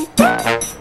Música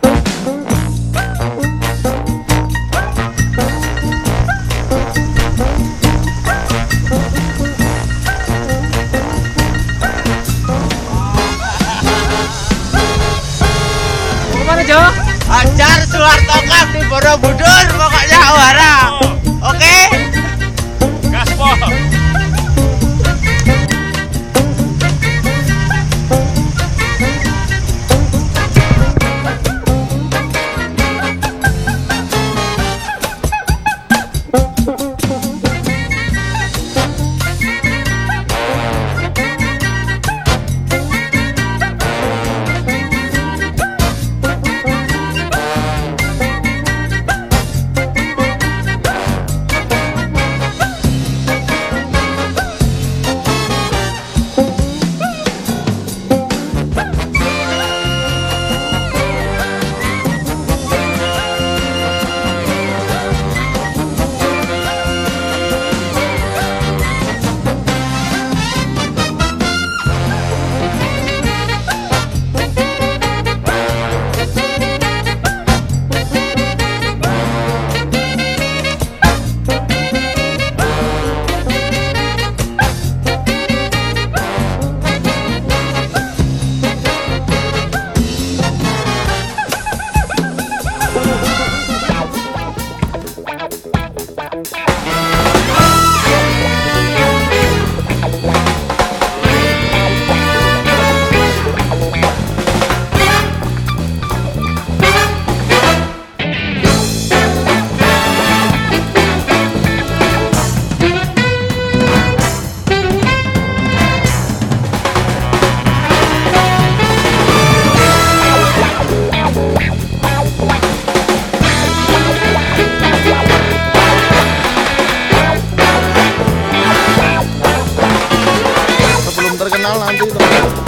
当然这种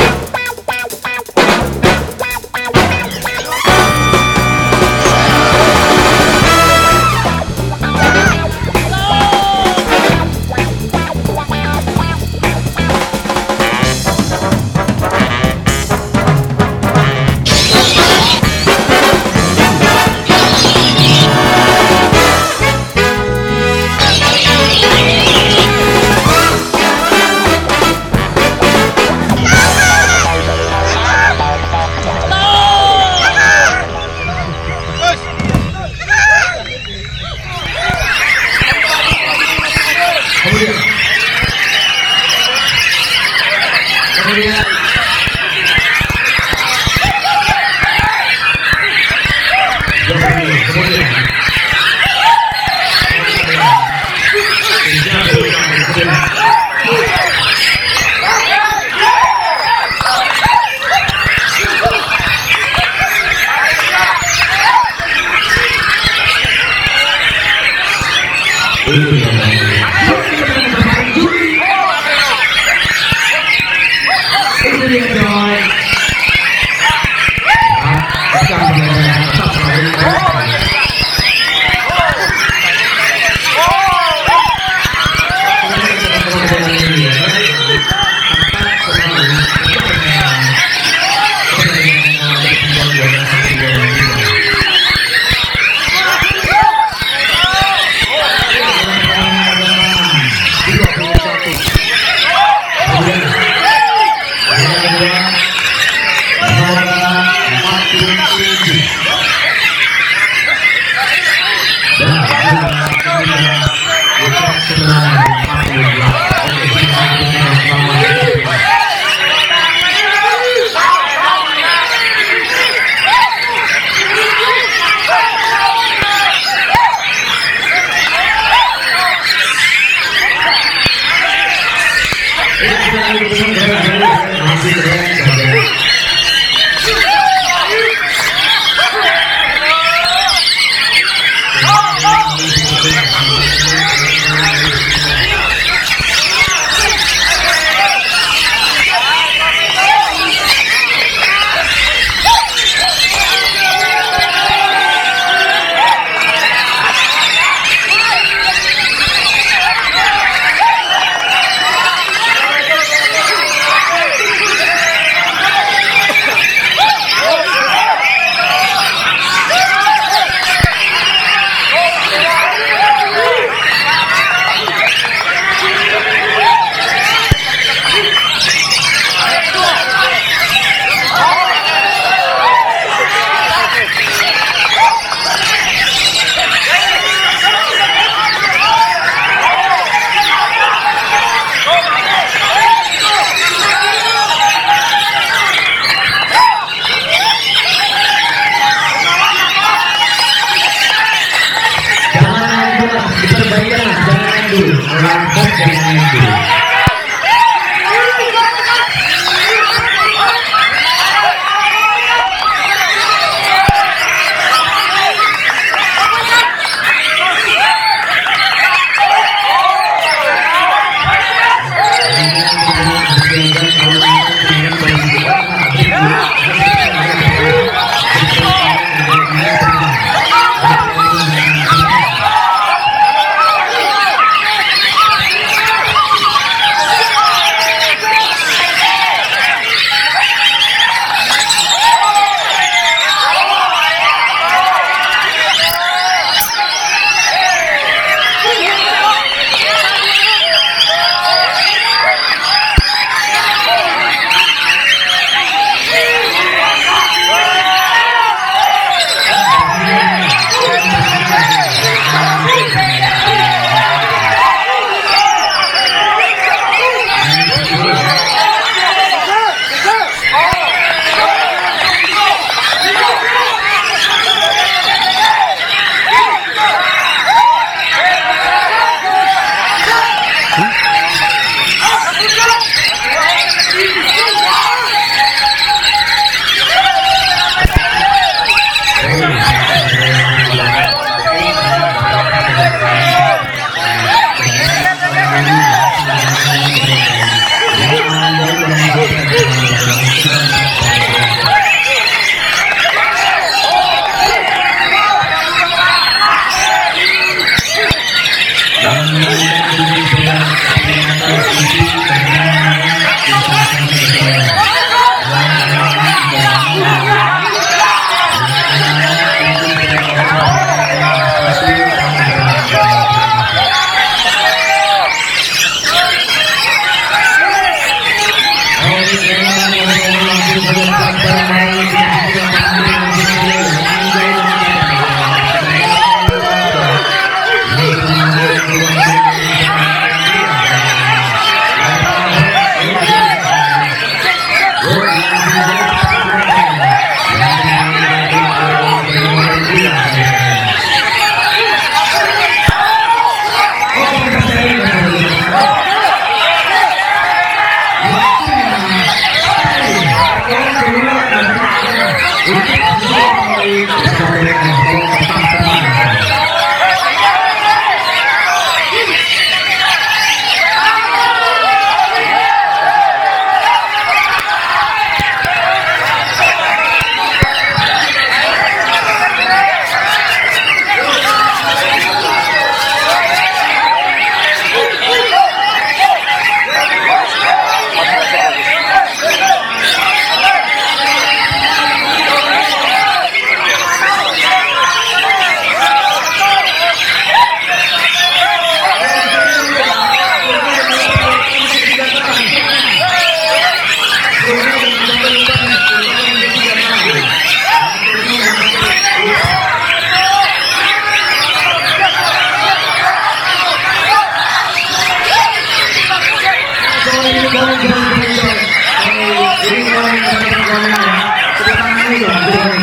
Juri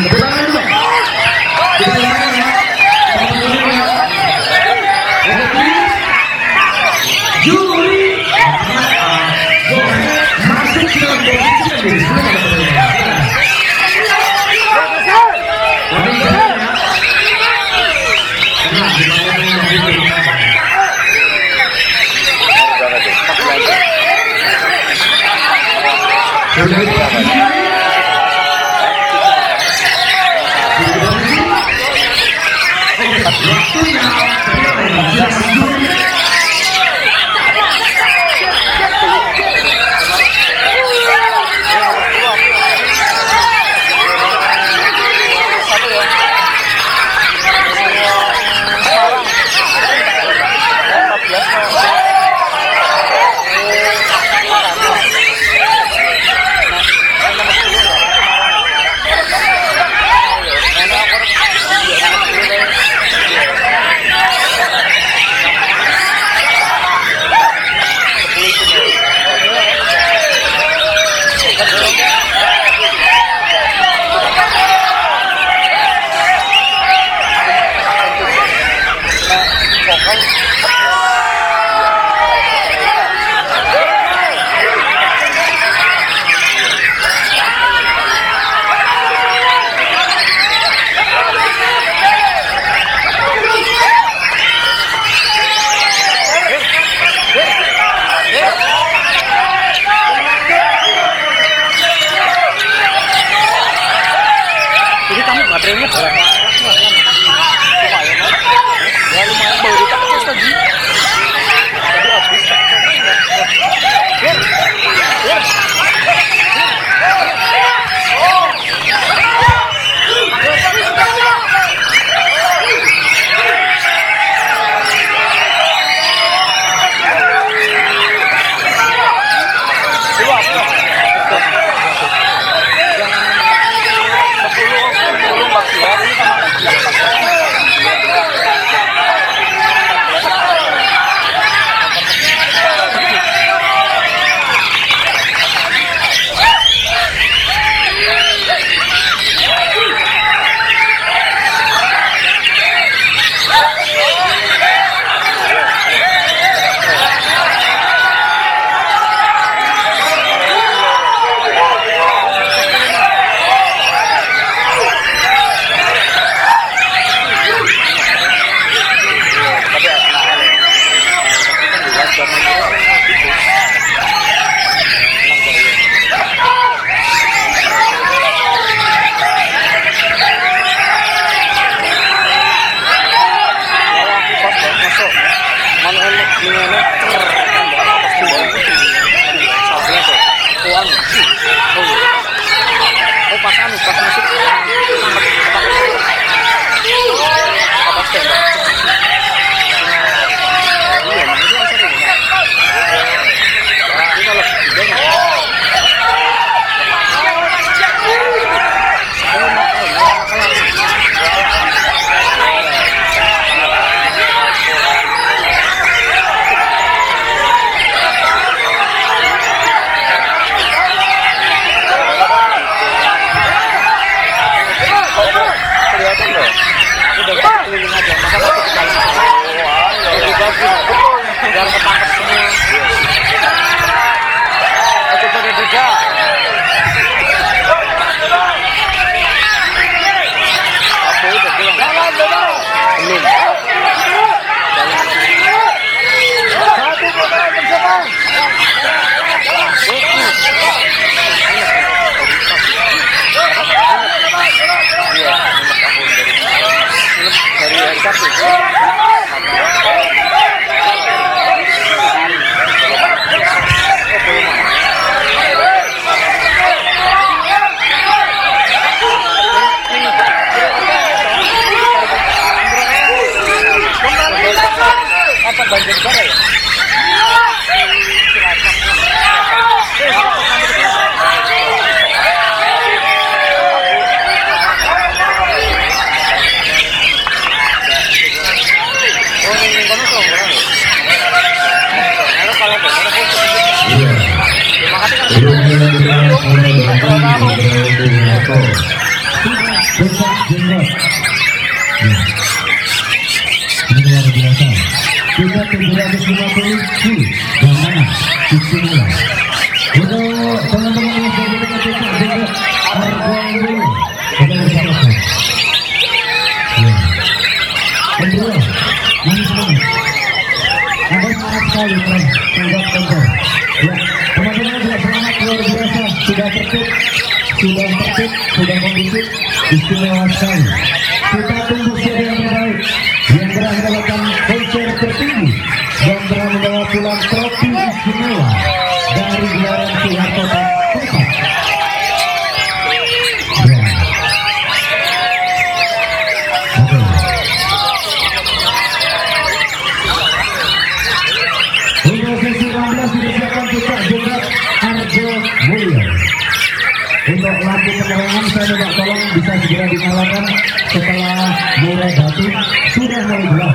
masuk dalam posisi yang Sebelumnya kita mulai dari Ibrahim Puncak Jenggot. Ya. Ini luar biasa. Kita 750 Bagaimana? Istimewa. Untuk teman-teman yang berada di Puncak Jenggot, harga dulu. Kita bersama. Kedua, ini semangat. Ada semangat sekali kan, tanggap tanggap. Ya, tertib, sudah tertib, sudah kondusif, istimewa sekali. Penerangan saya minta tolong bisa segera dinyalakan setelah mulai batu sudah mulai.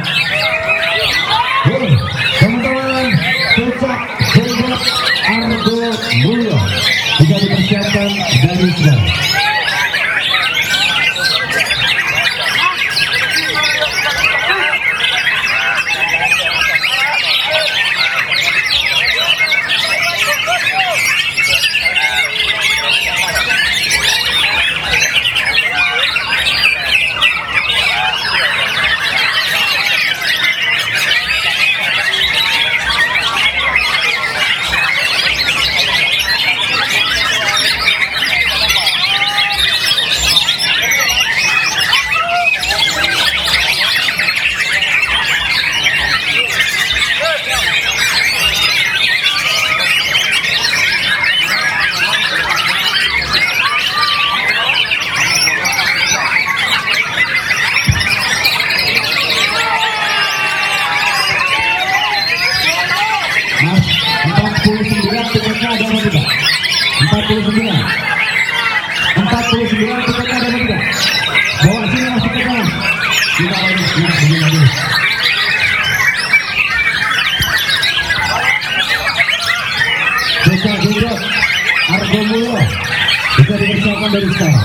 Sekarang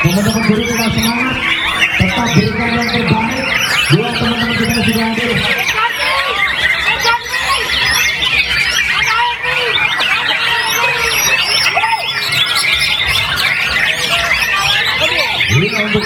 Teman-teman guru tetap semangat. Tetap berikan yang terbaik Buat teman-teman kita yang sudah hadir. Ini untuk